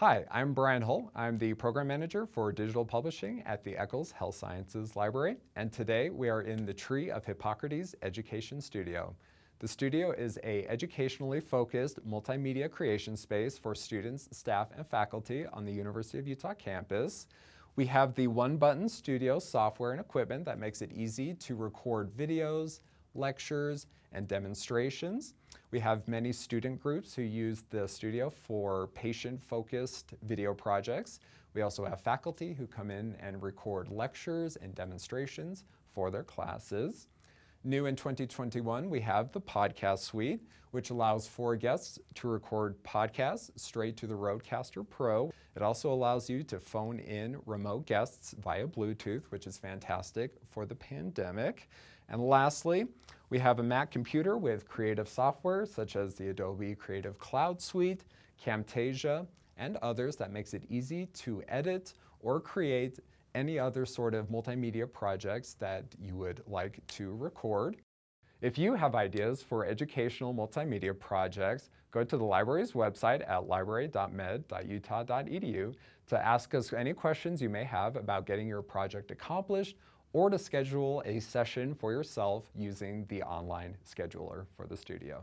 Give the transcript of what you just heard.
Hi, I'm Brian Hull. I'm the Program Manager for Digital Publishing at the Eccles Health Sciences Library, and today we are in the Tree of Hippocrates Education Studio. The studio is a educationally focused multimedia creation space for students, staff, and faculty on the University of Utah campus. We have the One Button Studio software and equipment that makes it easy to record videos, lectures, and demonstrations. We have many student groups who use the studio for patient-focused video projects. We also have faculty who come in and record lectures and demonstrations for their classes. New in 2021, we have the podcast suite, which allows four guests to record podcasts straight to the Rodecaster Pro. It also allows you to phone in remote guests via Bluetooth, which is fantastic for the pandemic. And lastly, we have a Mac computer with creative software such as the Adobe Creative Cloud Suite, Camtasia, and others that makes it easy to edit or create any other sort of multimedia projects that you would like to record. If you have ideas for educational multimedia projects, go to the library's website at library.med.utah.edu to ask us any questions you may have about getting your project accomplished or to schedule a session for yourself using the online scheduler for the studio.